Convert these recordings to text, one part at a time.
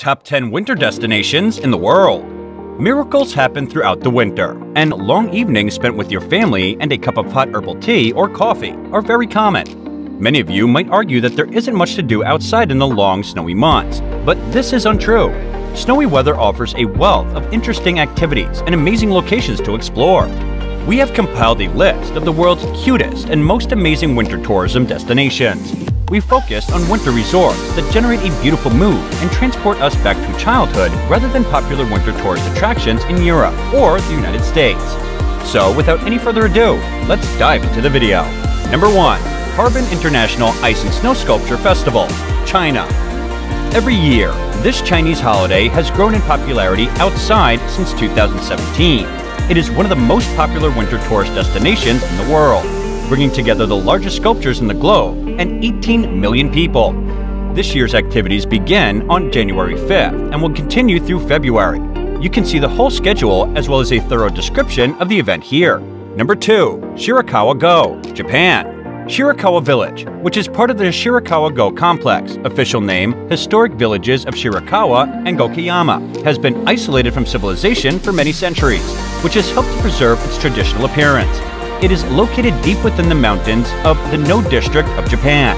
Top 10 winter destinations in the world. Miracles happen throughout the winter, and long evenings spent with your family and a cup of hot herbal tea or coffee are very common. Many of you might argue that there isn't much to do outside in the long, snowy months, but this is untrue. Snowy weather offers a wealth of interesting activities and amazing locations to explore. We have compiled a list of the world's cutest and most amazing winter tourism destinations we focused on winter resorts that generate a beautiful mood and transport us back to childhood rather than popular winter tourist attractions in Europe or the United States. So without any further ado, let's dive into the video. Number 1. Harbin International Ice and Snow Sculpture Festival, China. Every year, this Chinese holiday has grown in popularity outside since 2017. It is one of the most popular winter tourist destinations in the world bringing together the largest sculptures in the globe and 18 million people. This year's activities begin on January 5th and will continue through February. You can see the whole schedule as well as a thorough description of the event here. Number 2. Shirakawa-go, Japan. Shirakawa Village, which is part of the Shirakawa-go complex, official name Historic Villages of Shirakawa and Gokayama, has been isolated from civilization for many centuries, which has helped to preserve its traditional appearance. It is located deep within the mountains of the No District of Japan.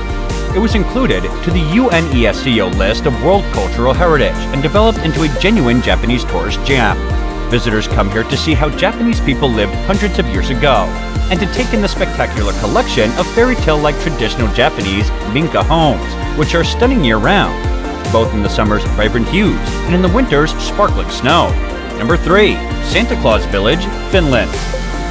It was included to the UNESCO list of World Cultural Heritage and developed into a genuine Japanese tourist gem. Visitors come here to see how Japanese people lived hundreds of years ago and to take in the spectacular collection of fairy tale-like traditional Japanese minka homes, which are stunning year-round, both in the summer's vibrant hues and in the winter's sparkling snow. Number 3. Santa Claus Village, Finland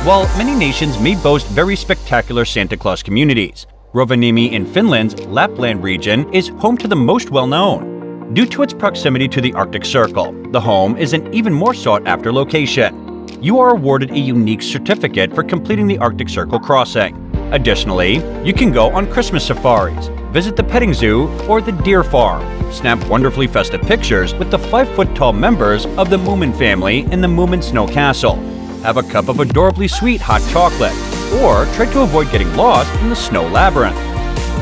while many nations may boast very spectacular Santa Claus communities, Rovaniemi in Finland's Lapland region is home to the most well-known. Due to its proximity to the Arctic Circle, the home is an even more sought-after location. You are awarded a unique certificate for completing the Arctic Circle crossing. Additionally, you can go on Christmas safaris, visit the petting zoo or the deer farm, snap wonderfully festive pictures with the 5-foot-tall members of the Moomin family in the Moomin Snow Castle, have a cup of adorably sweet hot chocolate, or try to avoid getting lost in the snow labyrinth.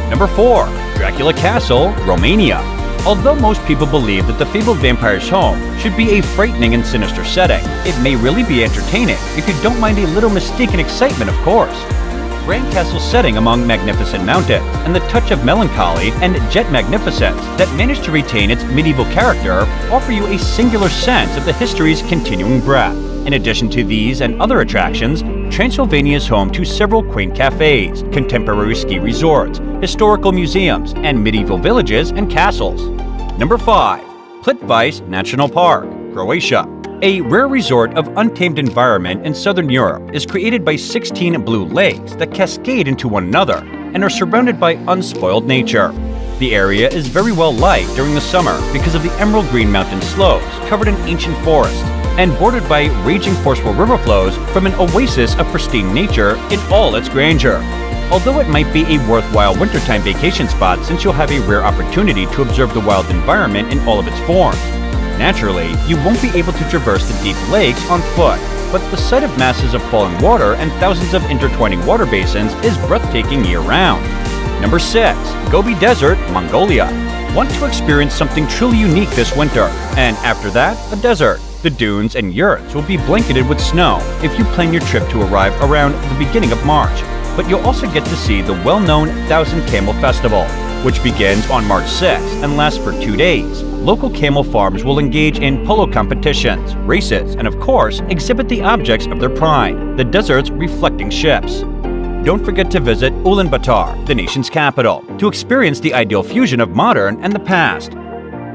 Number 4. Dracula Castle, Romania. Although most people believe that the fabled vampire's home should be a frightening and sinister setting, it may really be entertaining if you don't mind a little mystique and excitement, of course. Grand Castle setting among magnificent mountains, and the touch of melancholy and jet magnificence that manage to retain its medieval character offer you a singular sense of the history's continuing breath. In addition to these and other attractions, Transylvania is home to several quaint cafes, contemporary ski resorts, historical museums, and medieval villages and castles. Number 5. Plitvice National Park, Croatia. A rare resort of untamed environment in southern Europe is created by 16 blue lakes that cascade into one another and are surrounded by unspoiled nature. The area is very well liked during the summer because of the emerald green mountain slopes covered in ancient forests and bordered by raging forceful river flows from an oasis of pristine nature in all its grandeur. Although it might be a worthwhile wintertime vacation spot since you'll have a rare opportunity to observe the wild environment in all of its forms. Naturally, you won't be able to traverse the deep lakes on foot, but the sight of masses of falling water and thousands of intertwining water basins is breathtaking year-round. Number 6. Gobi Desert, Mongolia. Want to experience something truly unique this winter, and after that, a desert. The dunes and yurts will be blanketed with snow if you plan your trip to arrive around the beginning of March. But you'll also get to see the well-known Thousand Camel Festival, which begins on March 6th and lasts for two days. Local camel farms will engage in polo competitions, races, and of course, exhibit the objects of their pride, the desert's reflecting ships. Don't forget to visit Ulaanbaatar, the nation's capital, to experience the ideal fusion of modern and the past.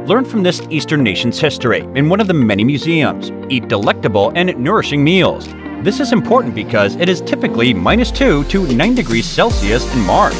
Learn from this Eastern nation's history in one of the many museums. Eat delectable and nourishing meals. This is important because it is typically minus 2 to 9 degrees Celsius in March.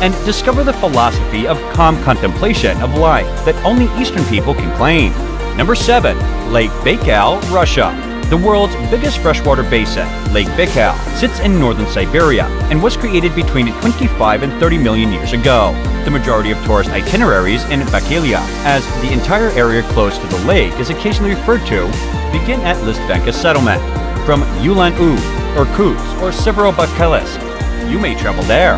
And discover the philosophy of calm contemplation of life that only Eastern people can claim. Number 7. Lake Baikal, Russia. The world's biggest freshwater basin, Lake Baikal, sits in northern Siberia and was created between 25 and 30 million years ago. The majority of tourist itineraries in Baikalia, as the entire area close to the lake is occasionally referred to, begin at Listvyanka settlement. From Ulan-Ude, Irkutsk, or Severodvinsk, you may travel there.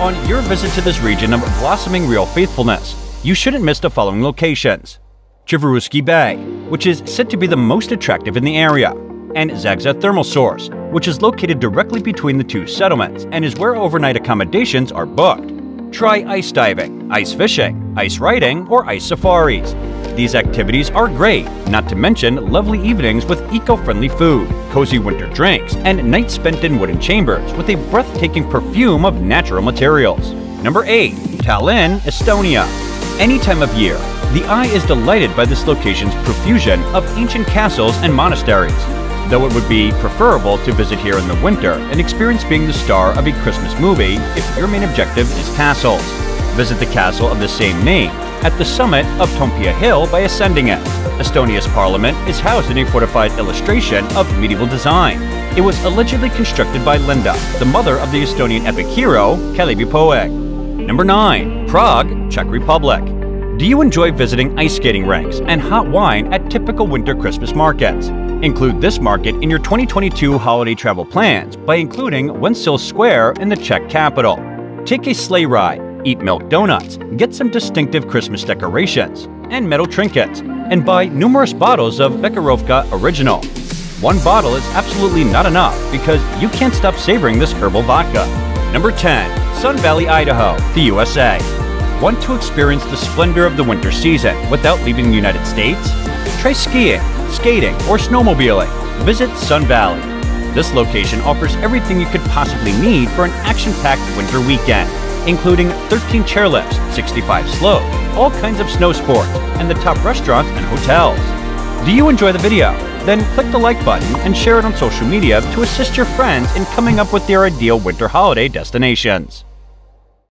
On your visit to this region of blossoming real faithfulness, you shouldn't miss the following locations. Chivyrkuisky Bay, which is said to be the most attractive in the area, and Zagza Thermal Source, which is located directly between the two settlements and is where overnight accommodations are booked. Try ice diving, ice fishing, ice riding, or ice safaris. These activities are great, not to mention lovely evenings with eco-friendly food, cozy winter drinks, and nights spent in wooden chambers with a breathtaking perfume of natural materials. Number 8. Tallinn, Estonia. Any time of year, the eye is delighted by this location's profusion of ancient castles and monasteries, though it would be preferable to visit here in the winter and experience being the star of a Christmas movie if your main objective is castles. Visit the castle of the same name at the summit of Toompea Hill by ascending it. Estonia's parliament is housed in a fortified illustration of medieval design. It was allegedly constructed by Linda, the mother of the Estonian epic hero Kalevipoeg. Number 9. Prague, Czech Republic. Do you enjoy visiting ice skating rinks and hot wine at typical winter Christmas markets? Include this market in your 2022 holiday travel plans by including Wenceslas Square in the Czech capital. Take a sleigh ride, eat milk donuts, get some distinctive Christmas decorations, and metal trinkets, and buy numerous bottles of Becherovka Original. One bottle is absolutely not enough because you can't stop savoring this herbal vodka. Number 10. Sun Valley, Idaho, the USA. Want to experience the splendor of the winter season without leaving the United States? Try skiing, skating, or snowmobiling. Visit Sun Valley. This location offers everything you could possibly need for an action-packed winter weekend, including 13 chairlifts, 65 slopes, all kinds of snow sports, and the top restaurants and hotels. Do you enjoy the video? Then click the like button and share it on social media to assist your friends in coming up with their ideal winter holiday destinations.